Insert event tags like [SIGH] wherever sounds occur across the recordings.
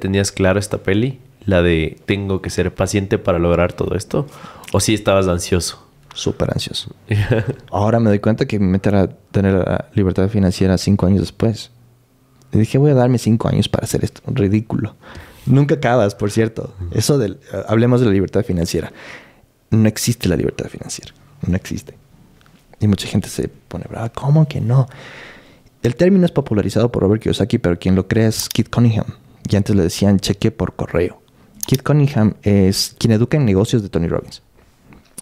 ¿Tenías claro esta peli? La de tengo que ser paciente para lograr todo esto. ¿O sí estabas ansioso? Súper ansioso. [LAUGHS] Ahora me doy cuenta que me meterá a tener la libertad financiera cinco años después. Y dije, voy a darme cinco años para hacer esto. Ridículo. Nunca acabas, por cierto. Eso del... Hablemos de la libertad financiera. No existe la libertad financiera. No existe. Y mucha gente se pone brava. ¿Cómo que no? El término es popularizado por Robert Kiyosaki, pero quien lo crea es Kit Cunningham. Y antes le decían cheque por correo. Kit Cunningham es quien educa en negocios de Tony Robbins.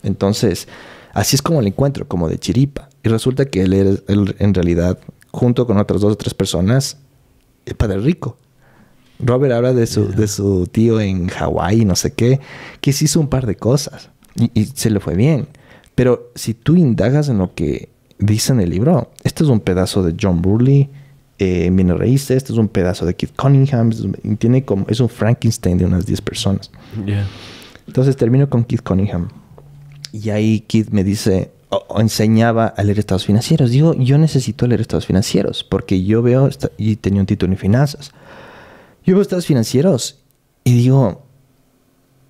Entonces, así es como lo encuentro, como de chiripa. Y resulta que él, es, en realidad, junto con otras dos o tres personas, es padre rico. Robert habla de su, de su tío en Hawái, no sé qué, que sí hizo un par de cosas y, y, se le fue bien. Pero si tú indagas en lo que dice en el libro, este es un pedazo de John Burley, eh, Mina Raíces, este es un pedazo de Keith Cunningham, es, tiene como, es un Frankenstein de unas 10 personas. Yeah. Entonces termino con Keith Cunningham. Y ahí Keith me dice, o, o enseñaba a leer estados financieros. Digo, yo necesito leer estados financieros porque yo veo, y tenía un título en finanzas. Yo veo estados financieros y digo,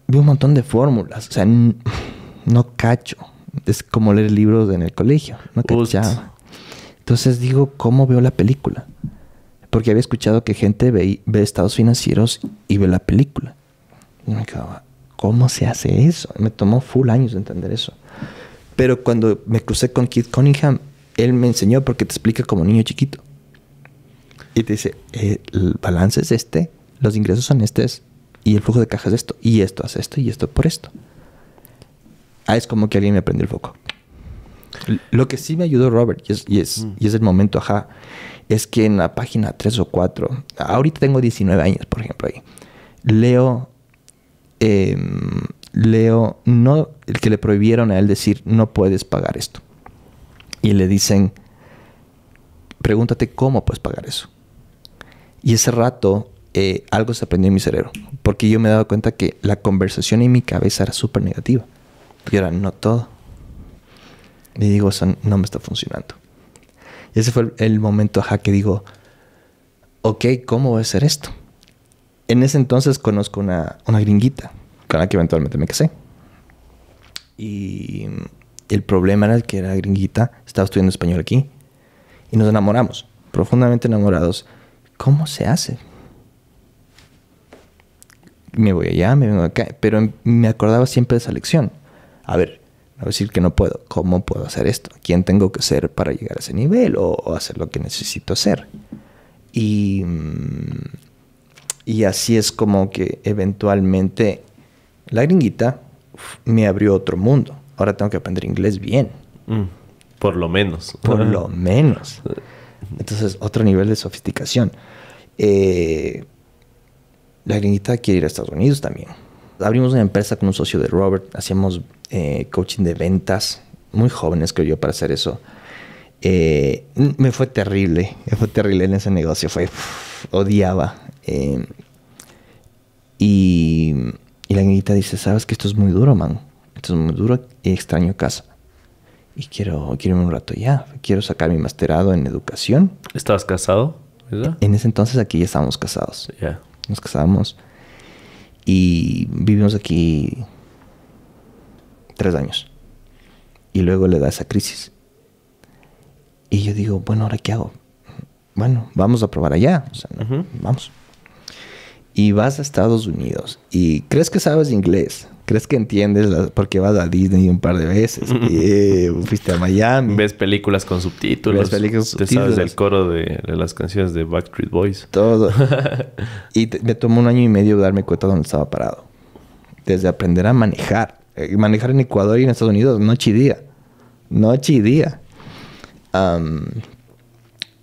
veo un montón de fórmulas. O sea, no cacho. Es como leer libros en el colegio. No cachaba. Entonces digo, ¿cómo veo la película? Porque había escuchado que gente ve, ve estados financieros y ve la película. Y me quedaba, ¿cómo se hace eso? Me tomó full años entender eso. Pero cuando me crucé con Keith Cunningham, él me enseñó porque te explica como niño chiquito. Y te dice, eh, el balance es este, los ingresos son estos, y el flujo de caja es esto, y esto hace esto, y esto por esto. Ah, es como que alguien me prendió el foco. Lo que sí me ayudó Robert, y es, y es, mm. y es el momento, ajá, es que en la página 3 o 4, ahorita tengo 19 años, por ejemplo, ahí, leo, eh, leo, no el que le prohibieron a él decir, no puedes pagar esto. Y le dicen, pregúntate cómo puedes pagar eso. Y ese rato eh, algo se aprendió en mi cerebro, porque yo me daba cuenta que la conversación en mi cabeza era súper negativa. Y ahora, no todo. Y digo, eso no me está funcionando. Ese fue el, momento, ajá, que digo, ok, ¿cómo voy a hacer esto? En ese entonces conozco una, una gringuita con la que eventualmente me casé. Y el problema era que era gringuita, estaba estudiando español aquí, y nos enamoramos, profundamente enamorados. ¿Cómo se hace? Me voy allá, me vengo acá, pero me acordaba siempre de esa lección. A ver, no decir que no puedo. ¿Cómo puedo hacer esto? ¿Quién tengo que ser para llegar a ese nivel o, o hacer lo que necesito hacer? Y, y así es como que eventualmente la gringuita me abrió otro mundo. Ahora tengo que aprender inglés bien. Mm, por lo menos. Por [LAUGHS] lo menos. Entonces, otro nivel de sofisticación. Eh, la gringuita quiere ir a Estados Unidos también. Abrimos una empresa con un socio de Robert. Hacíamos eh, coaching de ventas. Muy jóvenes, creo yo, para hacer eso. Eh, me fue terrible. Me fue terrible en ese negocio. Fue... Uff, odiaba. Eh, y, y la gringuita dice, ¿sabes que esto es muy duro, man? Esto es muy duro y extraño casa. Y quiero, quiero irme un rato ya. Quiero sacar mi masterado en educación. ¿Estabas casado? ¿verdad? En ese entonces aquí ya estábamos casados. Ya. Yeah. Nos casamos y vivimos aquí tres años. Y luego le da esa crisis. Y yo digo, bueno, ¿ahora qué hago? Bueno, vamos a probar allá. O sea, uh -huh. vamos. Y vas a Estados Unidos y crees que sabes inglés. ¿Crees que entiendes? La, porque vas a Disney un par de veces. y, [LAUGHS] eh, fuiste a Miami. Ves películas con subtítulos. Ves películas con subtítulos. Te sabes el coro de, de, las canciones de Backstreet Boys. Todo. [LAUGHS] y te, me tomó un año y medio darme cuenta de dónde estaba parado. Desde aprender a manejar. Eh, manejar en Ecuador y en Estados Unidos, noche y día. Noche y día. Um,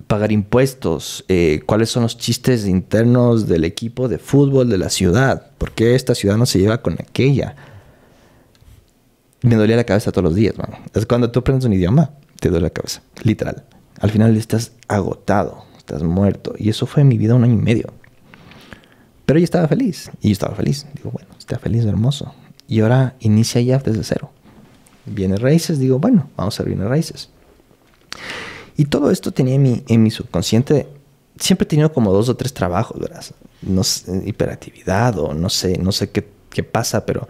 pagar impuestos, eh, cuáles son los chistes internos del equipo de fútbol de la ciudad, por qué esta ciudad no se lleva con aquella. Me dolía la cabeza todos los días, man. Es cuando tú aprendes un idioma, te duele la cabeza, literal. Al final estás agotado, estás muerto. Y eso fue en mi vida un año y medio. Pero yo estaba feliz, y yo estaba feliz. Digo, bueno, está feliz, hermoso. Y ahora inicia ya desde cero. Viene raíces, digo, bueno, vamos a ver raíces. Y todo esto tenía en mi, en mi subconsciente siempre he tenido como dos o tres trabajos, ¿verdad? No sé, hiperactividad o no sé, no sé qué, qué pasa, pero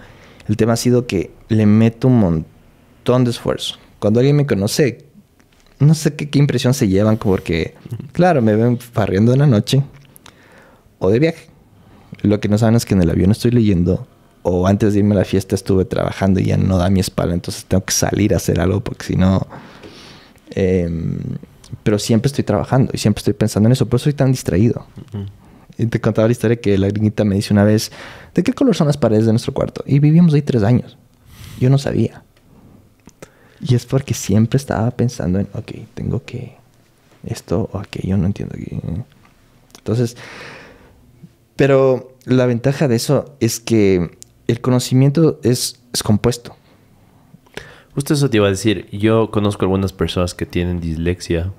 el tema ha sido que le meto un montón de esfuerzo. Cuando alguien me conoce, no sé qué, qué impresión se llevan, porque, claro, me ven farriendo en la noche o de viaje. Lo que no saben es que en el avión estoy leyendo o antes de irme a la fiesta estuve trabajando y ya no da mi espalda, entonces tengo que salir a hacer algo porque si no... Em, pero siempre estoy trabajando y siempre estoy pensando en eso, por eso soy tan distraído. Y te contaba la historia que la gringuita me dice una vez, ¿de qué color son las paredes de nuestro cuarto? Y vivíamos ahí tres años. Yo no sabía. Y es porque siempre estaba pensando en, ok, tengo que esto o aquello, no entiendo. Entonces, pero la ventaja de eso es que el conocimiento es, es compuesto. Justo eso te iba a decir. Yo conozco algunas personas que tienen dislexia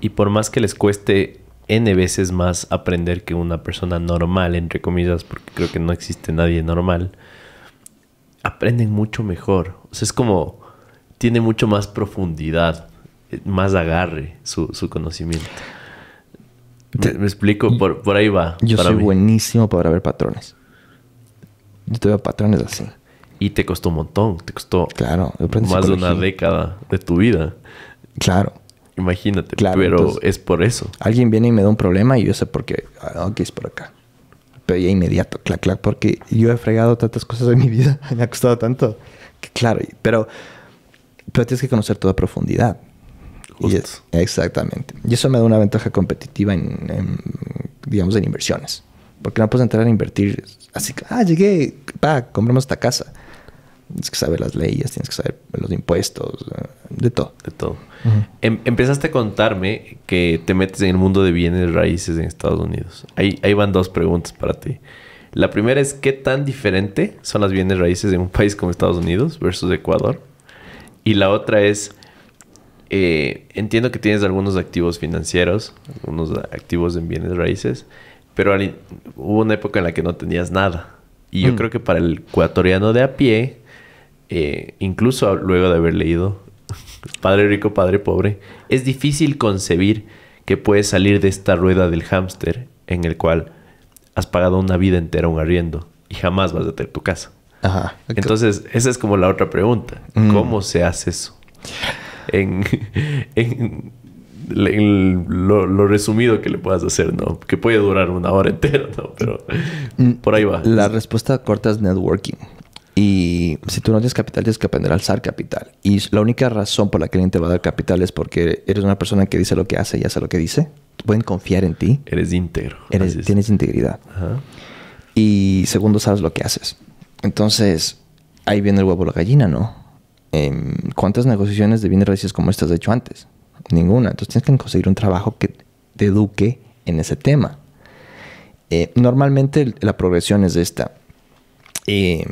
y por más que les cueste N veces más aprender que una persona normal, entre comillas, porque creo que no existe nadie normal, aprenden mucho mejor. O sea, es como, tiene mucho más profundidad, más agarre su, conocimiento. Me, explico, por, por, ahí va. Yo soy buenísimo para ver patrones. Yo te veo patrones así. Y te costó un montón, te costó claro, más de una década de tu vida. Claro. Imagínate, claro, pero es por eso. Alguien viene y me da un problema y yo sé por qué. Ah, ok, es por acá. Pero ya inmediato, clac, clac, porque yo he fregado tantas cosas en mi vida, [LAUGHS] me ha costado tanto. claro, pero, pero tienes que conocer toda profundidad. exactamente. Y eso me da una ventaja competitiva en, digamos, en inversiones. Porque no puedes entrar a invertir así, ah, llegué, pa, compramos esta casa. Tienes que saber las leyes, tienes que saber los impuestos, de todo. De todo. Em, empezaste a contarme que te metes en el mundo de bienes raíces en Estados Unidos. Ahí, ahí van dos preguntas para ti. La primera es, ¿qué tan diferente son las bienes raíces en un país como Estados Unidos versus Ecuador? Y la otra es, eh, entiendo que tienes algunos activos financieros, algunos activos en bienes raíces. Pero hubo una época en la que no tenías nada. Y yo mm. creo que para el ecuatoriano de a pie, eh, incluso luego de haber leído [LAUGHS] Padre Rico, Padre Pobre, es difícil concebir que puedes salir de esta rueda del hámster en el cual has pagado una vida entera un arriendo y jamás vas a tener tu casa. Ajá. Entonces, esa es como la otra pregunta. Mm. ¿Cómo se hace eso? En, [LAUGHS] en, lo, resumido que le puedas hacer, ¿no? Que puede durar una hora entera, ¿no? Pero mm, por ahí va. La respuesta corta es networking. Y si tú no tienes capital, tienes que aprender a alzar capital. Y la única razón por la que alguien te va a dar capital es porque eres una persona que dice lo que hace y hace lo que dice. Pueden confiar en ti. Eres íntegro. Eres, tienes integridad. Y segundo, sabes lo que haces. Entonces, ahí viene el huevo la gallina, ¿no? Em, ¿Cuántas negociaciones de bienes raíces como estas has hecho antes? Ninguna. Entonces tienes que conseguir un trabajo que te eduque en ese tema. Eh, normalmente la progresión es esta. Eh,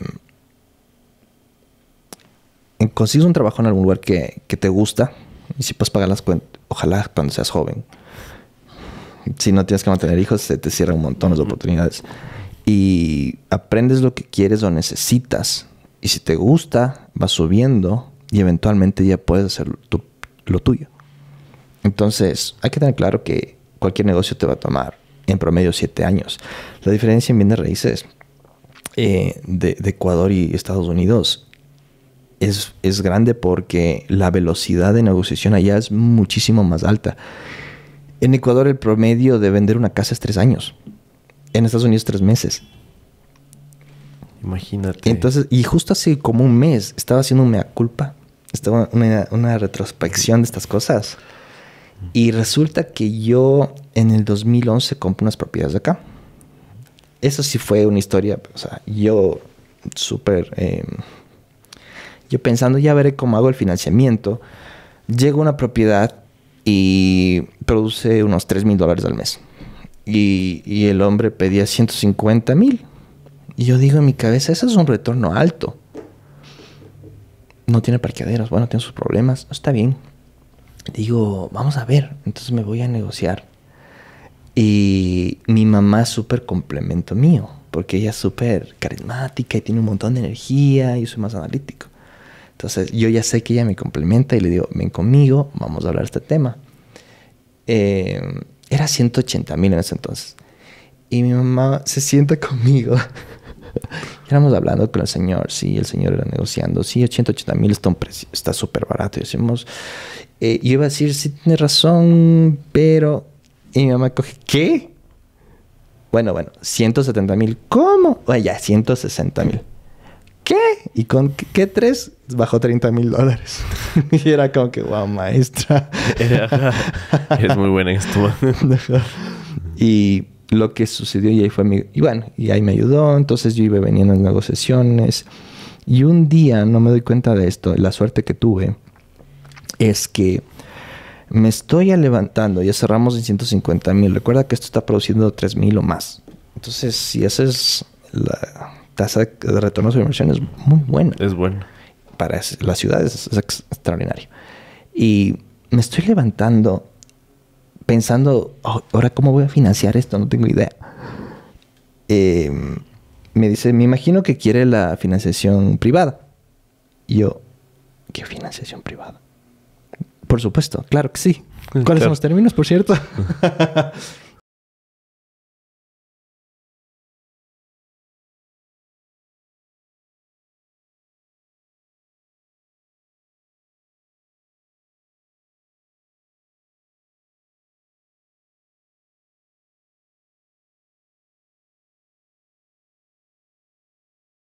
consigues un trabajo en algún lugar que, te gusta y si puedes pagar las cuentas, ojalá cuando seas joven. Si no tienes que mantener hijos, se te cierran un montón de oportunidades. Y aprendes lo que quieres o necesitas. Y si te gusta, vas subiendo y eventualmente ya puedes hacer lo tuyo. Entonces, hay que tener claro que cualquier negocio te va a tomar en promedio siete años. La diferencia en bienes raíces eh, de, Ecuador y Estados Unidos es, es, grande porque la velocidad de negociación allá es muchísimo más alta. En Ecuador el promedio de vender una casa es tres años. En Estados Unidos tres meses. Imagínate. Entonces, y justo hace como un mes estaba haciendo un mea culpa. Estaba una, una retrospección de estas cosas. Y resulta que yo en el 2011 compré unas propiedades de acá. Eso sí fue una historia, o sea, yo súper... Em, yo pensando, ya veré cómo hago el financiamiento. Llego a una propiedad y produce unos 3 mil dólares al mes. Y, y, el hombre pedía 150 mil. Y yo digo en mi cabeza, eso es un retorno alto. No tiene parqueaderos, bueno, tiene sus problemas, está bien digo, vamos a ver, entonces me voy a negociar. Y mi mamá es súper complemento mío, porque ella es súper carismática y tiene un montón de energía y yo soy más analítico. Entonces yo ya sé que ella me complementa y le digo, ven conmigo, vamos a hablar de este tema. Eh, Era 180 mil en ese entonces. Y mi mamá se sienta [LAUGHS] conmigo. Éramos hablando con el señor, sí, el señor era negociando, sí, 180 mil está súper barato. Y decimos, eh, yo iba a decir, sí, tiene razón, pero... Y mi mamá coge, ¿qué? Bueno, bueno, 170 mil. ¿Cómo? Oye, ya, 160 mil. ¿Qué? ¿Y con qué, tres? Bajó 30 mil dólares. [LAUGHS] y era como que, wow, maestra. [LAUGHS] es muy buena en esto. [LAUGHS] y lo que sucedió y ahí fue mi... Y bueno, y ahí me ayudó. Entonces yo iba veniendo en negociaciones. Y un día, no me doy cuenta de esto, la suerte que tuve es que me estoy levantando, ya cerramos en 150 mil. Recuerda que esto está produciendo 3 mil o más. Entonces, si esa es la tasa de retorno sobre inversión, es muy buena. Es buena. Para las ciudades es, extraordinario. Y me estoy levantando pensando, oh, ahora cómo voy a financiar esto, no tengo idea. Em, me dice, me imagino que quiere la financiación privada. Y yo, ¿qué financiación privada? Por supuesto, claro que sí. ¿Cuáles son los términos, por cierto? [LAUGHS]